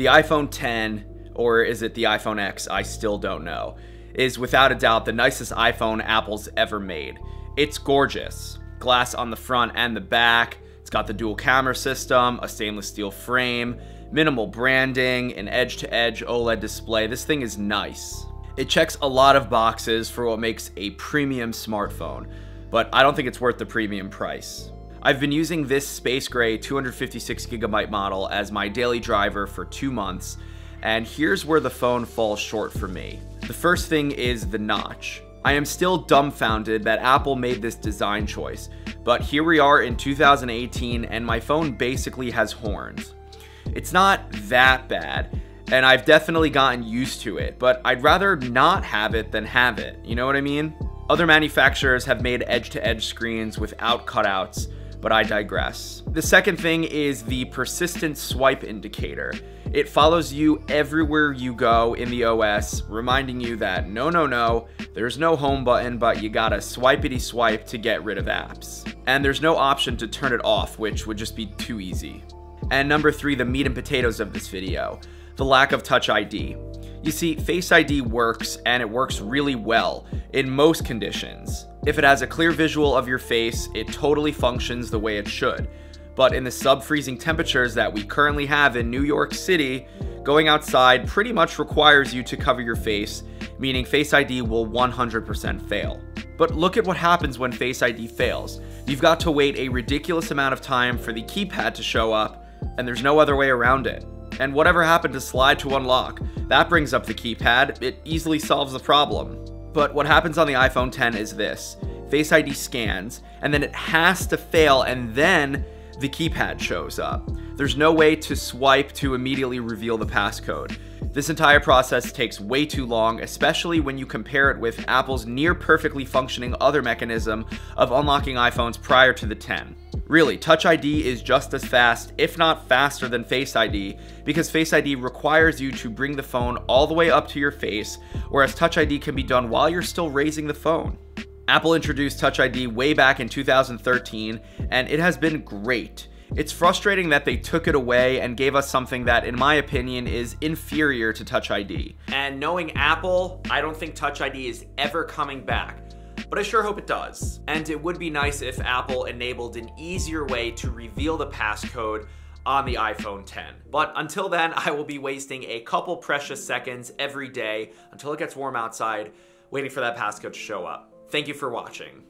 The iPhone 10, or is it the iPhone X? I still don't know, is without a doubt the nicest iPhone Apple's ever made. It's gorgeous. Glass on the front and the back. It's got the dual camera system, a stainless steel frame, minimal branding, an edge to edge OLED display. This thing is nice. It checks a lot of boxes for what makes a premium smartphone, but I don't think it's worth the premium price. I've been using this space gray 256 gigabyte model as my daily driver for two months, and here's where the phone falls short for me. The first thing is the notch. I am still dumbfounded that Apple made this design choice, but here we are in 2018 and my phone basically has horns. It's not that bad, and I've definitely gotten used to it, but I'd rather not have it than have it, you know what I mean? Other manufacturers have made edge to edge screens without cutouts, but I digress. The second thing is the persistent swipe indicator. It follows you everywhere you go in the OS, reminding you that no, no, no, there's no home button, but you gotta swipety swipe to get rid of apps. And there's no option to turn it off, which would just be too easy. And number three, the meat and potatoes of this video, the lack of Touch ID. You see, Face ID works, and it works really well in most conditions. If it has a clear visual of your face, it totally functions the way it should. But in the sub-freezing temperatures that we currently have in New York City, going outside pretty much requires you to cover your face, meaning Face ID will 100% fail. But look at what happens when Face ID fails. You've got to wait a ridiculous amount of time for the keypad to show up, and there's no other way around it. And whatever happened to slide to unlock? That brings up the keypad, it easily solves the problem. But what happens on the iPhone 10 is this Face ID scans, and then it has to fail, and then the keypad shows up. There's no way to swipe to immediately reveal the passcode. This entire process takes way too long, especially when you compare it with Apple's near perfectly functioning other mechanism of unlocking iPhones prior to the 10. Really, Touch ID is just as fast, if not faster than Face ID, because Face ID requires you to bring the phone all the way up to your face, whereas Touch ID can be done while you're still raising the phone. Apple introduced Touch ID way back in 2013, and it has been great. It's frustrating that they took it away and gave us something that, in my opinion, is inferior to Touch ID. And knowing Apple, I don't think Touch ID is ever coming back but I sure hope it does. And it would be nice if Apple enabled an easier way to reveal the passcode on the iPhone 10. But until then, I will be wasting a couple precious seconds every day until it gets warm outside, waiting for that passcode to show up. Thank you for watching.